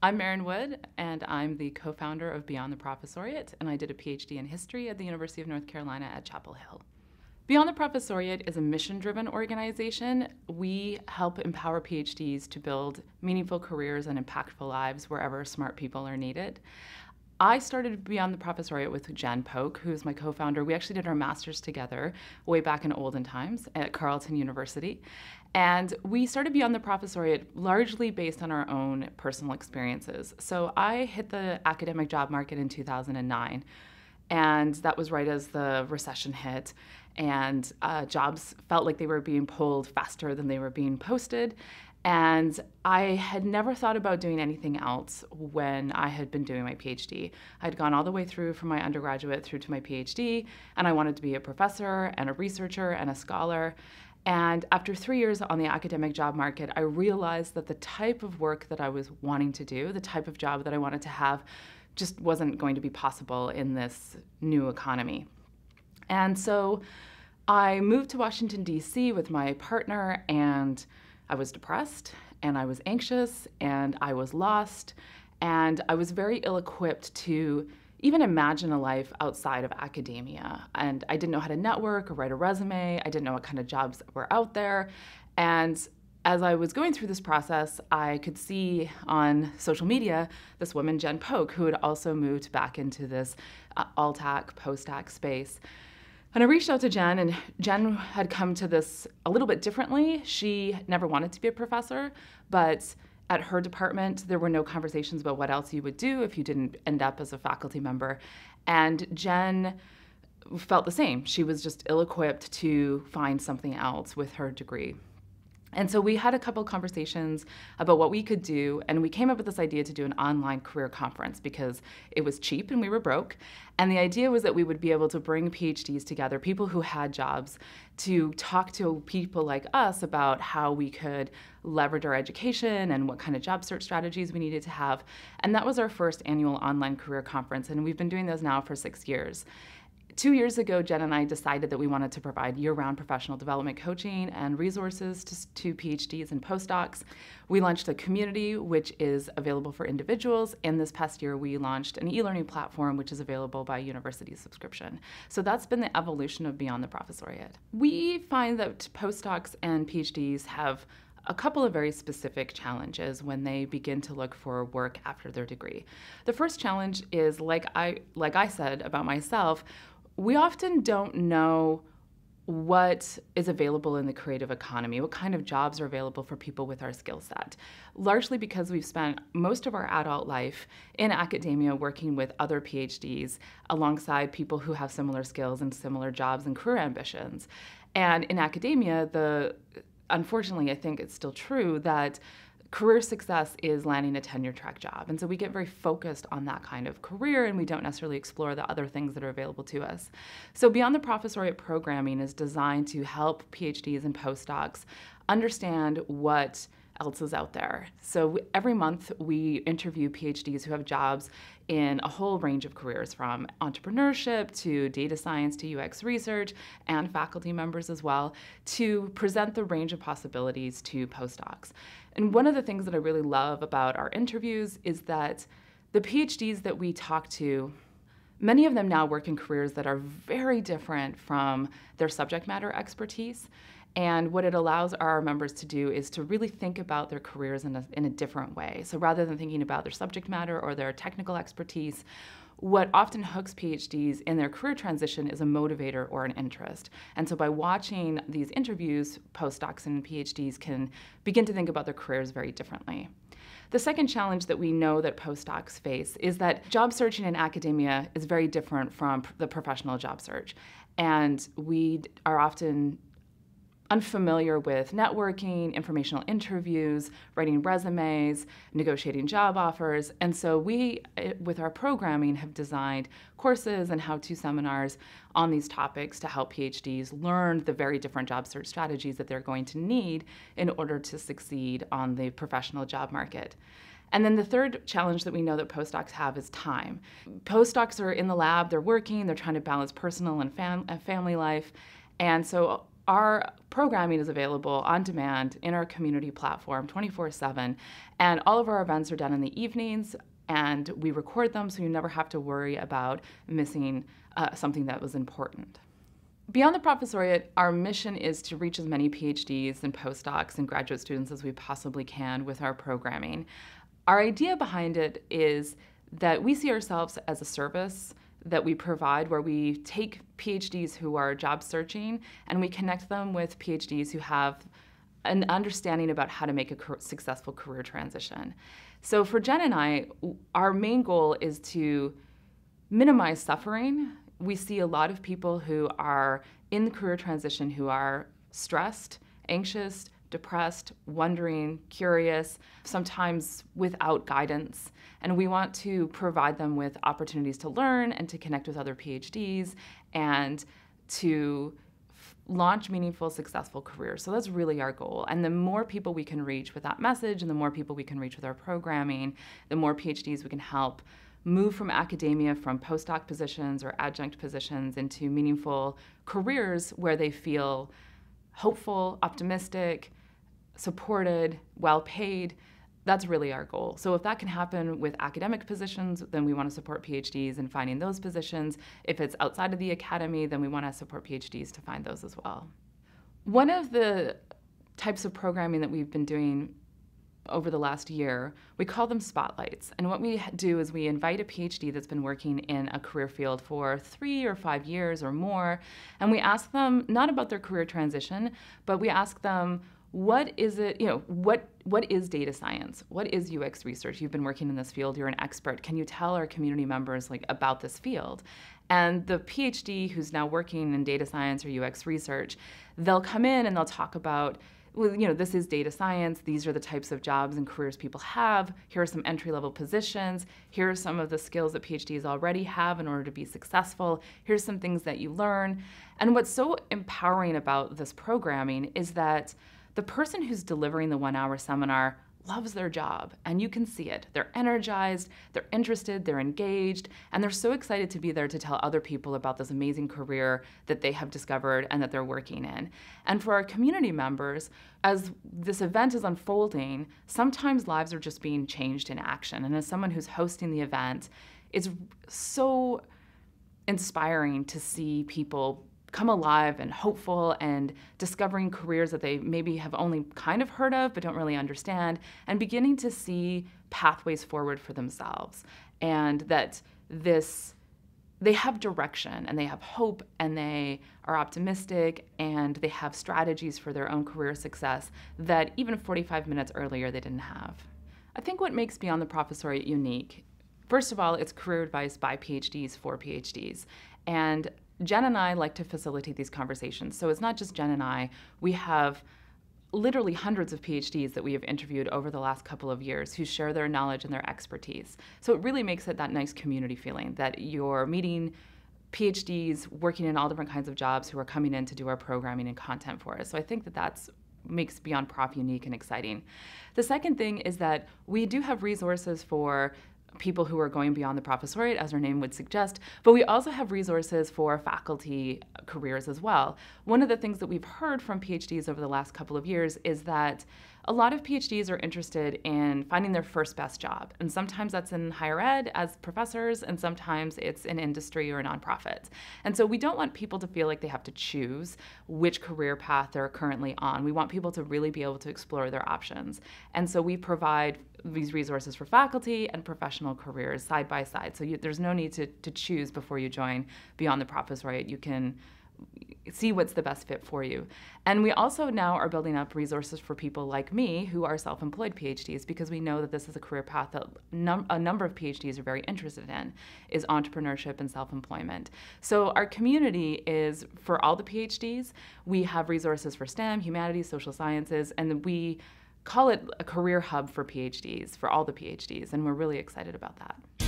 I'm Maren Wood, and I'm the co founder of Beyond the Professoriate, and I did a PhD in history at the University of North Carolina at Chapel Hill. Beyond the Professoriate is a mission driven organization. We help empower PhDs to build meaningful careers and impactful lives wherever smart people are needed. I started Beyond the Professoriate with Jen Polk, who's my co founder. We actually did our master's together way back in olden times at Carleton University. And we started Beyond the Professoriate largely based on our own personal experiences. So I hit the academic job market in 2009, and that was right as the recession hit. And uh, jobs felt like they were being pulled faster than they were being posted. And I had never thought about doing anything else when I had been doing my PhD. I'd gone all the way through from my undergraduate through to my PhD, and I wanted to be a professor and a researcher and a scholar. And after three years on the academic job market, I realized that the type of work that I was wanting to do, the type of job that I wanted to have, just wasn't going to be possible in this new economy. And so I moved to Washington, D.C. with my partner, and I was depressed and I was anxious and I was lost and I was very ill equipped to even imagine a life outside of academia. And I didn't know how to network or write a resume. I didn't know what kind of jobs were out there. And as I was going through this process, I could see on social media this woman, Jen Polk, who had also moved back into this uh, alt-ac, post-ac space. And I reached out to Jen, and Jen had come to this a little bit differently. She never wanted to be a professor, but at her department, there were no conversations about what else you would do if you didn't end up as a faculty member. And Jen felt the same. She was just ill equipped to find something else with her degree. And so we had a couple conversations about what we could do, and we came up with this idea to do an online career conference because it was cheap and we were broke. And the idea was that we would be able to bring PhDs together, people who had jobs, to talk to people like us about how we could leverage our education and what kind of job search strategies we needed to have. And that was our first annual online career conference, and we've been doing those now for six years two years ago, Jen and I decided that we wanted to provide year round professional development coaching and resources to, to, PhDs and postdocs. We launched a community, which is available for individuals. And this past year, we launched an e learning platform, which is available by university subscription. So that's been the evolution of Beyond the Professoriate. We find that postdocs and PhDs have a couple of very specific challenges when they begin to look for work after their degree. The first challenge is like I like I said about myself, we often don't know what is available in the creative economy, what kind of jobs are available for people with our skill set. Largely because we've spent most of our adult life in academia working with other PhDs alongside people who have similar skills and similar jobs and career ambitions. And in academia, the unfortunately, I think it's still true that career success is landing a tenure track job. And so we get very focused on that kind of career and we don't necessarily explore the other things that are available to us. So Beyond the Professoriate programming is designed to help PhDs and postdocs understand what else is out there. So every month we interview PhDs who have jobs in a whole range of careers from entrepreneurship to data science to UX research and faculty members as well to present the range of possibilities to postdocs. And one of the things that I really love about our interviews is that the PhDs that we talk to Many of them now work in careers that are very different from their subject matter expertise. And what it allows our members to do is to really think about their careers in a, in a different way. So rather than thinking about their subject matter or their technical expertise, what often hooks PhDs in their career transition is a motivator or an interest. And so by watching these interviews, postdocs and PhDs can begin to think about their careers very differently. The second challenge that we know that postdocs face is that job searching in academia is very different from the professional job search. And we are often unfamiliar with networking, informational interviews, writing resumes, negotiating job offers. And so we, eh, with our programming, have designed courses and how-to seminars on these topics to help PhDs learn the very different job search strategies that they're going to need in order to succeed on the professional job market. And then the third challenge that we know that postdocs have is time. Postdocs are in the lab, they're working, they're trying to balance personal and fam family life. And so our programming is available on demand in our community platform 24 7. And all of our events are done in the evenings, and we record them so you never have to worry about missing uh, something that was important. Beyond the Professoriate, our mission is to reach as many PhDs and postdocs and graduate students as we possibly can with our programming. Our idea behind it is that we see ourselves as a service that we provide where we take PhDs who are job searching and we connect them with PhDs who have an understanding about how to make a successful career transition. So for Jen and I, our main goal is to minimize suffering. We see a lot of people who are in the career transition who are stressed, anxious, depressed, wondering, curious, sometimes without guidance. And we want to provide them with opportunities to learn and to connect with other PhDs and to launch meaningful, successful careers. So that's really our goal. And the more people we can reach with that message and the more people we can reach with our programming, the more PhDs we can help move from academia, from postdoc positions or adjunct positions into meaningful careers where they feel hopeful, optimistic, supported, well paid. That's really our goal. So, if that can happen with academic positions, then we want to support PhDs in finding those positions. If it's outside of the academy, then we want to support PhDs to find those as well. One of the types of programming that we've been doing over the last year, we call them spotlights. And what we do is we invite a PhD that's been working in a career field for three or five years or more, and we ask them not about their career transition, but we ask them what is it you know what what is data science what is ux research you've been working in this field you're an expert can you tell our community members like about this field and the phd who's now working in data science or ux research they'll come in and they'll talk about well, you know, this is data science. These are the types of jobs and careers people have. Here are some entry level positions. Here are some of the skills that PhDs already have in order to be successful. Here's some things that you learn. And what's so empowering about this programming is that the person who's delivering the one hour seminar loves their job and you can see it. They're energized, they're interested, they're engaged, and they're so excited to be there to tell other people about this amazing career that they have discovered and that they're working in. And for our community members, as this event is unfolding, sometimes lives are just being changed in action. And as someone who's hosting the event, it's so inspiring to see people come alive and hopeful and discovering careers that they maybe have only kind of heard of but don't really understand and beginning to see pathways forward for themselves and that this they have direction and they have hope and they are optimistic and they have strategies for their own career success that even 45 minutes earlier they didn't have. I think what makes Beyond the Professoriate unique, first of all, it's career advice by PhDs for PhDs. And Jen and I like to facilitate these conversations. So it's not just Jen and I. We have literally hundreds of PhDs that we have interviewed over the last couple of years who share their knowledge and their expertise. So it really makes it that nice community feeling that you're meeting PhDs working in all different kinds of jobs who are coming in to do our programming and content for us. So I think that that's makes Beyond Prof unique and exciting. The second thing is that we do have resources for people who are going beyond the professoriate, as her name would suggest, but we also have resources for faculty careers as well. One of the things that we've heard from PhDs over the last couple of years is that a lot of PhDs are interested in finding their first best job. And sometimes that's in higher ed as professors, and sometimes it's in industry or nonprofits. And so we don't want people to feel like they have to choose which career path they're currently on. We want people to really be able to explore their options. And so we provide these resources for faculty and professional careers side by side. So you, there's no need to, to choose before you join Beyond the Professoriate. You can see what's the best fit for you. And we also now are building up resources for people like me who are self employed PhDs because we know that this is a career path that num- a number of PhDs are very interested in is entrepreneurship and self employment. So our community is for all the PhDs. We have resources for STEM, humanities, social sciences, and we call it a career hub for PhDs, for all the PhDs, and we're really excited about that.